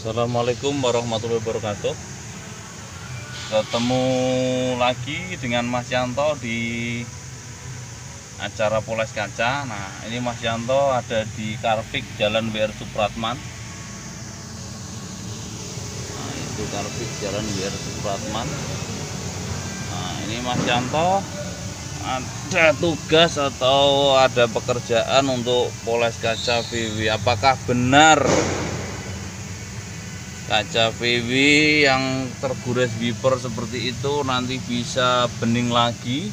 Assalamualaikum warahmatullahi wabarakatuh. Ketemu lagi dengan Mas Yanto di acara poles kaca. Nah ini Mas Yanto ada di Karpik Jalan WR Supratman. Nah itu Karpik Jalan WR Supratman. Nah ini Mas Yanto ada tugas atau ada pekerjaan untuk poles kaca VW apakah benar kaca VW yang tergores wiper seperti itu nanti bisa bening lagi.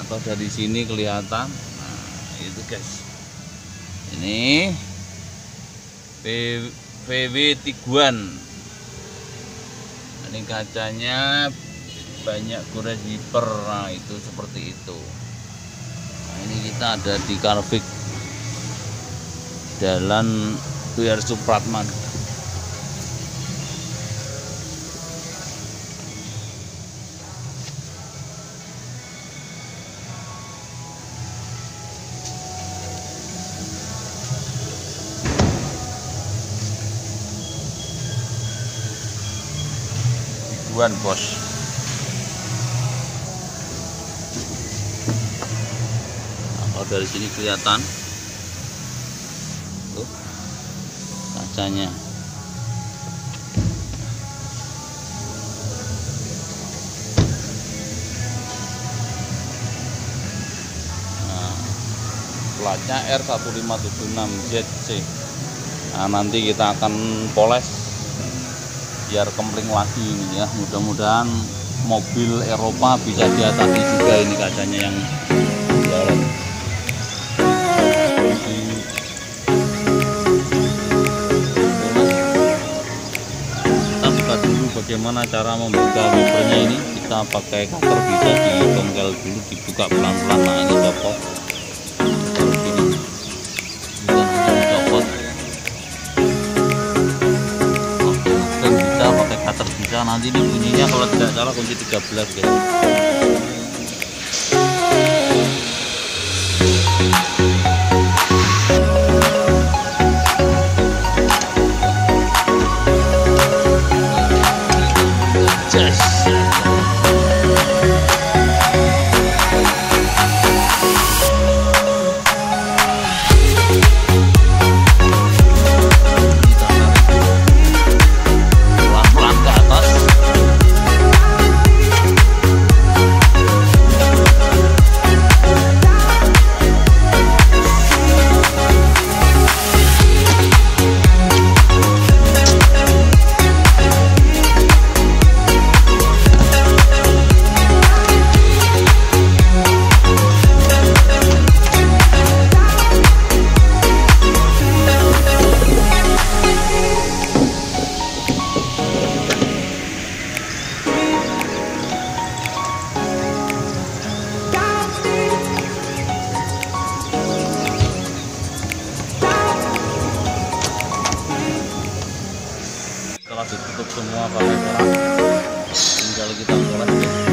Atau dari sini kelihatan. Nah itu guys. Ini VW Tiguan. Ini kacanya banyak gores wiper nah itu seperti itu. Nah, ini kita ada di Karvik Jalan Biar Supratman Tiguan bos. Kalau dari sini kelihatan? Tuh kacanya. Nah, platnya R1576 ZC nah nanti kita akan poles biar kempling lagi ini ya. Mudah-mudahan mobil Eropa bisa diatasi juga ini kacanya yang jalan. Kita buka dulu bagaimana cara membuka wipernya ini. Kita pakai cutter bisa dibongkel dulu dibuka pelan-pelan. Nah ini copot nanti ini bunyinya kalau tidak salah kunci 13 guys ditutup semua pakai kerang tinggal kita poles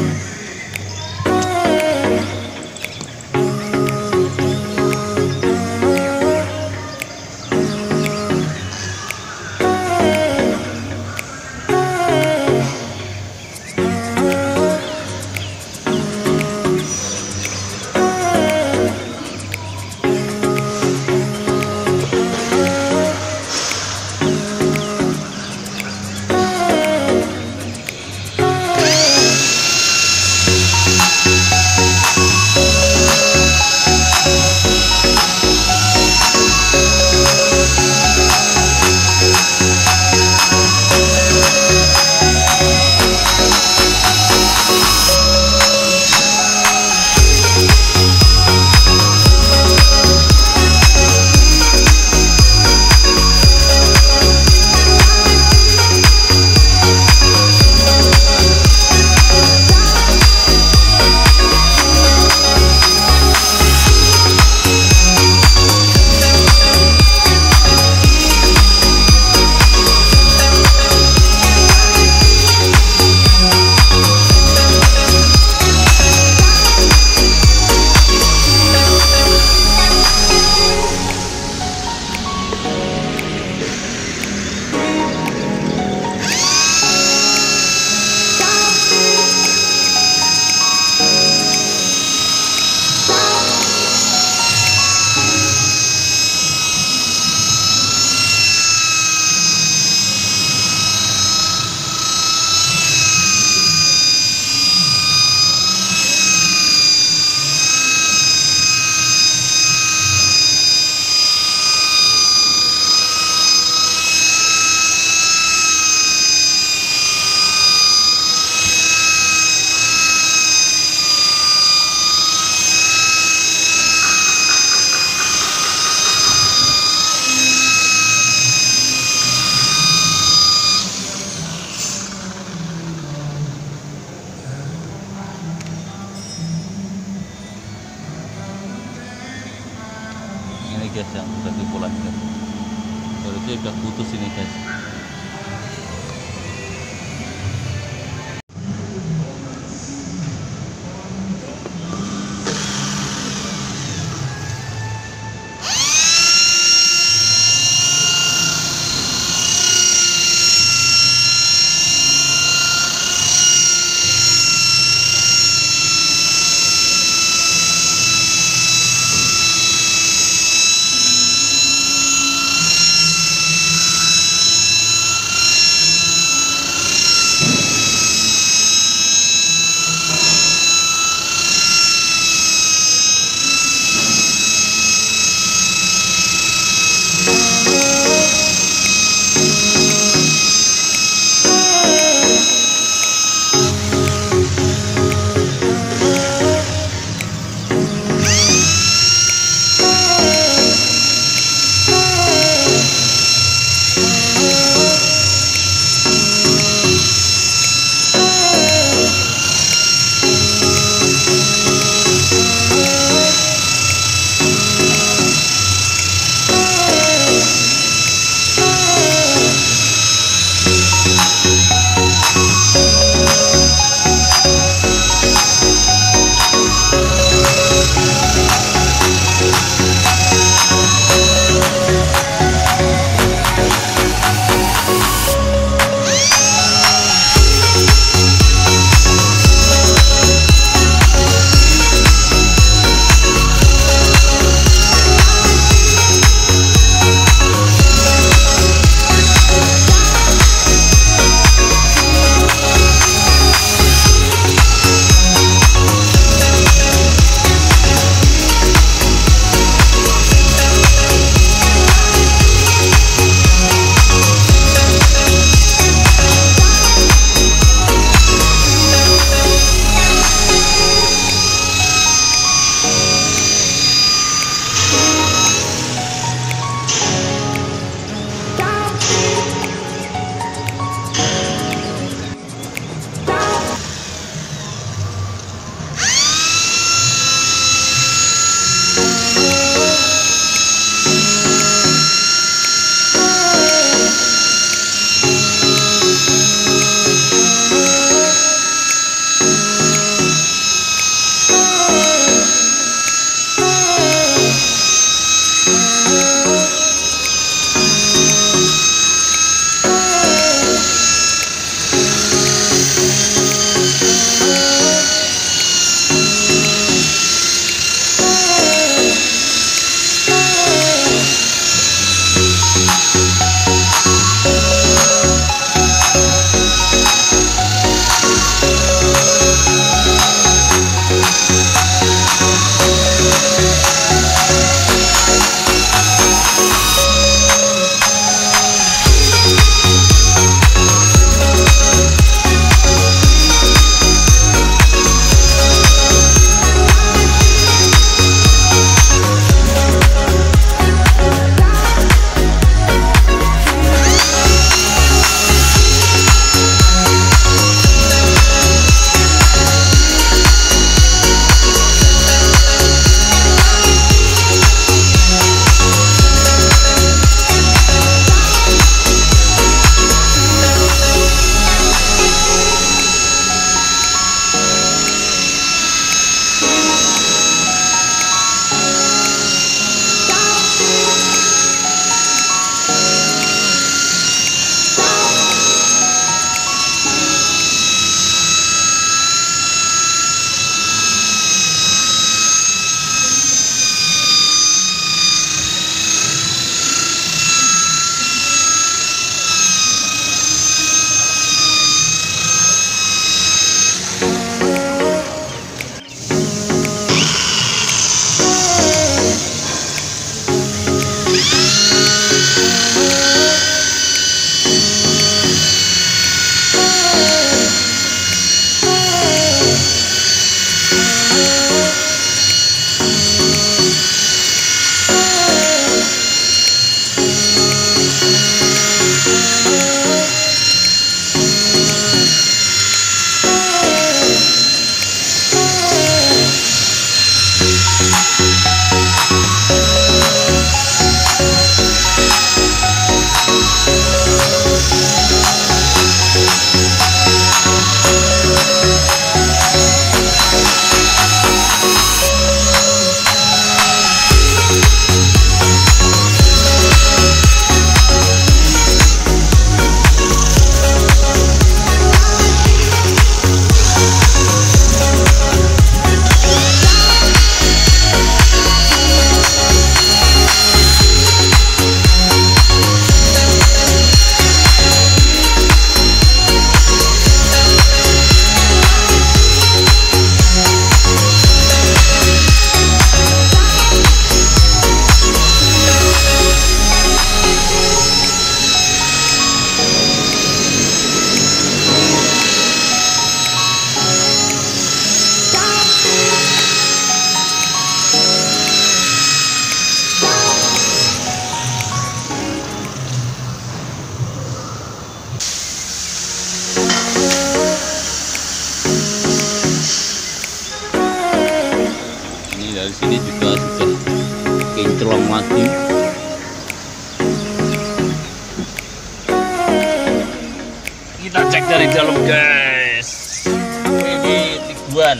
kita cek dari dalam guys. Ini tiguan.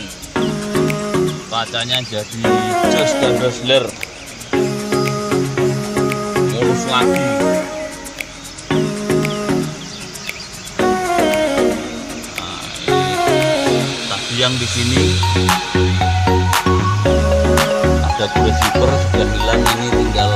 Kacanya jadi jos dan rosler. Mulus lagi. Nah, tadi yang di sini. Ada kue super sudah hilang. Ini tinggal